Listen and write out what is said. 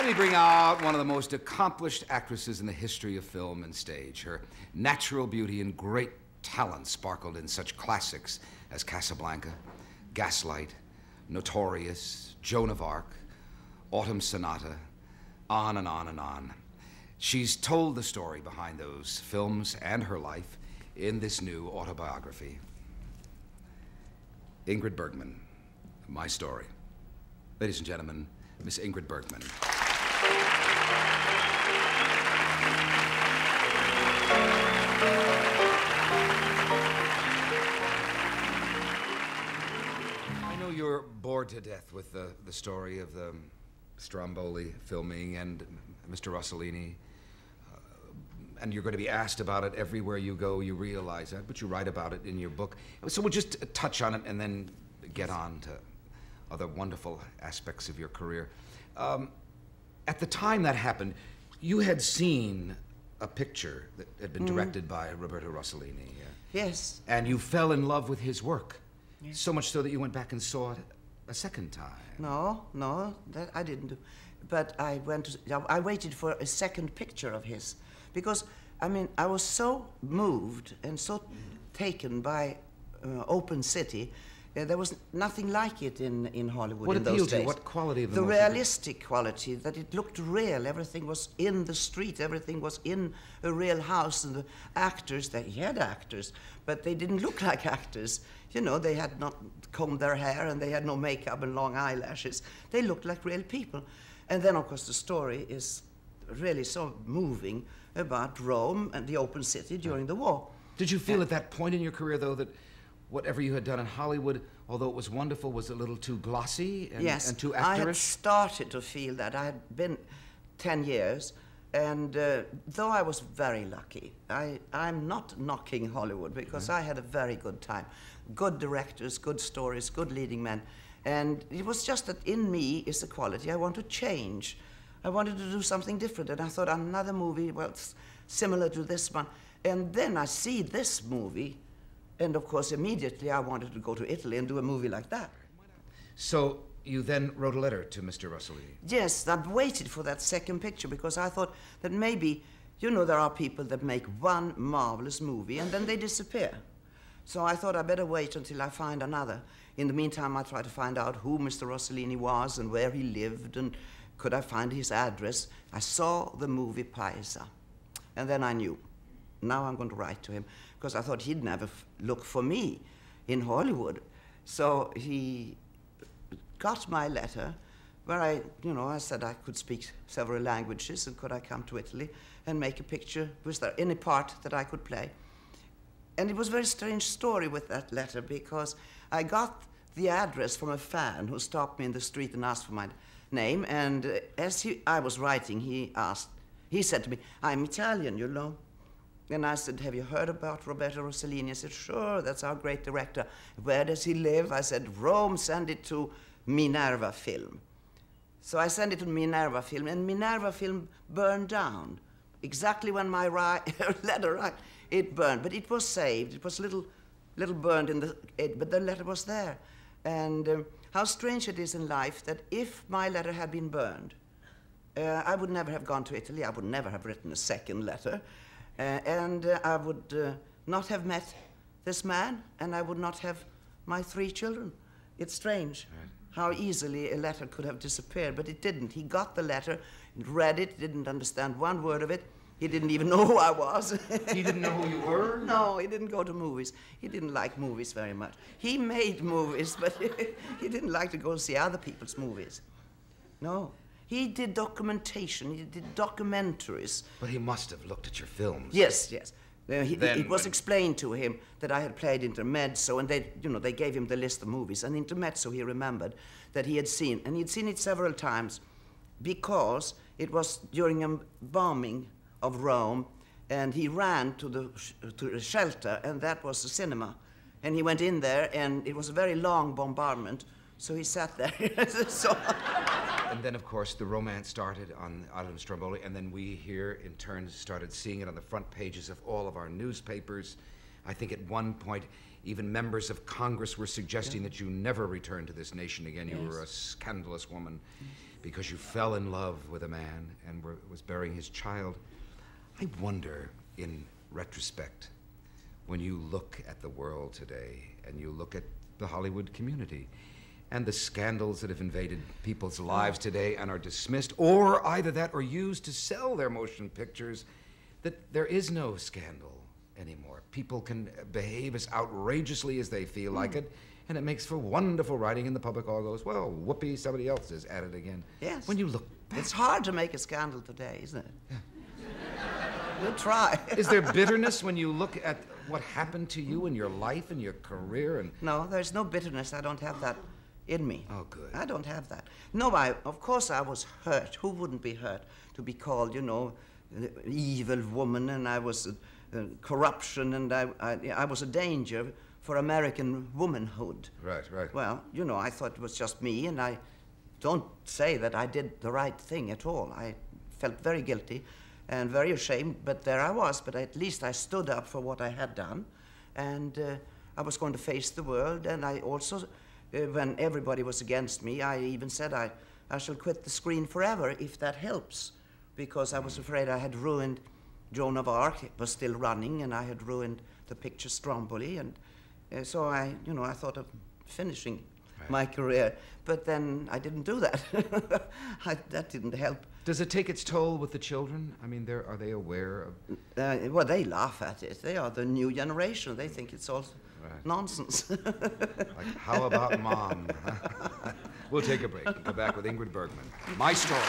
Let me bring out one of the most accomplished actresses in the history of film and stage. Her natural beauty and great talent sparkled in such classics as Casablanca, Gaslight, Notorious, Joan of Arc, Autumn Sonata, on and on and on. She's told the story behind those films and her life in this new autobiography. Ingrid Bergman, My Story. Ladies and gentlemen, Miss Ingrid Bergman. I know you're bored to death with the, the story of the Stromboli filming and Mr. Rossellini. Uh, and you're going to be asked about it everywhere you go, you realize that, but you write about it in your book. So we'll just touch on it and then get on to other wonderful aspects of your career. Um, at the time that happened, you had seen a picture that had been directed by Roberto Rossellini. uh, Yes. and you fell in love with his work. So much so that you went back and saw it a second time. No, no, that I didn't do. But I went to, I waited for a second picture of his. Because, I mean, I was so moved and so taken by uh, Open City. Uh, there was nothing like it in, in Hollywood What in those appealed to you? days. What quality of the The realistic quality, that it looked real. Everything was in the street. Everything was in a real house. And the actors, they had actors, but they didn't look like actors. You know, they had not combed their hair and they had no makeup and long eyelashes. They looked like real people. And then, of course, the story is really so moving about Rome and the open city during the war. Did you feel at that point in your career, though, that whatever you had done in Hollywood, although it was wonderful, was a little too glossy and, yes, and too I had started to feel that. I had been 10 years, and uh, though I was very lucky, I, I'm not knocking Hollywood because Mm-hmm. I had a very good time. Good directors, good stories, good leading men. And it was just that in me is a quality I want to change. I wanted to do something different, and I thought another movie, well, similar to this one. And then I see this movie, and of course, immediately I wanted to go to Italy and do a movie like that. So you then wrote a letter to Mr. Rossellini. Yes, I've waited for that second picture because I thought that maybe, you know, there are people that make one marvelous movie and then they disappear. So I thought I better wait until I find another. In the meantime, I tried to find out who Mr. Rossellini was and where he lived and could I find his address. I saw the movie Paisa. And then I knew. Now I'm going to write to him because I thought he'd never look for me in Hollywood. So he got my letter where I, you know, I said I could speak several languages and could I come to Italy and make a picture? Was there any part that I could play? And it was a very strange story with that letter because I got the address from a fan who stopped me in the street and asked for my name. And uh, as he, I was writing, he asked, he said to me, I'm Italian, you know. And I said, Have you heard about Roberto Rossellini? He said, Sure, that's our great director. Where does he live? I said, Rome, send it to Minerva Film. So I sent it to Minerva Film, and Minerva Film burned down. Exactly when my letter arrived, it burned. But it was saved. It was a little, little burned in the, it, but the letter was there. And um, how strange it is in life that if my letter had been burned, uh, I would never have gone to Italy. I would never have written a second letter. Uh, and uh, I would uh, not have met this man, and I would not have my three children. It's strange how easily a letter could have disappeared, but it didn't. He got the letter, read it, didn't understand one word of it. He didn't even know who I was. He didn't know who you were? No, he didn't go to movies. He didn't like movies very much. He made movies, but he didn't like to go see other people's movies. No. He did documentation, he did documentaries. But he must have looked at your films. Yes, yes. Uh, he- Then it was when- explained to him that I had played Intermezzo, and they, you know, they gave him the list of movies. And Intermezzo, he remembered that he had seen, and he had seen it several times, because it was during a bombing of Rome, and he ran to the sh- to the shelter, and that was the cinema, and he went in there, and it was a very long bombardment, so he sat there. so, And then, of course, the romance started on Autumn Stromboli, and then we here, in turn, started seeing it on the front pages of all of our newspapers. I think at one point, even members of Congress were suggesting that you never return to this nation again. You were a scandalous woman. because you fell in love with a man and were, was bearing his child. I wonder, in retrospect, when you look at the world today and you look at the Hollywood community and the scandals that have invaded people's lives today and are dismissed, or either that or used to sell their motion pictures, that there is no scandal anymore. People can behave as outrageously as they feel like hmm. it, and it makes for wonderful writing, and the public all goes, well, whoopee, somebody else is at it again. Yes. When you look back, It's hard to make a scandal today, isn't it? we'll try. is there bitterness when you look at what happened to you in your life and your career and No, there's no bitterness. I don't have that in me. Oh, good. I don't have that. No, I, of course I was hurt. Who wouldn't be hurt to be called, you know, evil woman and I was uh, uh, corruption and I, I, I was a danger for American womanhood. Right, right. Well, you know, I thought it was just me and I don't say that I did the right thing at all. I felt very guilty and very ashamed, but there I was. But at least I stood up for what I had done, and uh, I was going to face the world. And I also, uh, when everybody was against me, I even said I, I shall quit the screen forever if that helps, because I was afraid I had ruined Joan of Arc. It was still running, and I had ruined the picture Stromboli, and uh, so I, you know, I thought of finishing my career. But then I didn't do that. I, that didn't help. Does it take its toll with the children? I mean, are they aware of. Uh, well, they laugh at it. They are the new generation. They think it's all Right. nonsense. Like, how about mom? we'll take a break and come back with Ingrid Bergman. My story.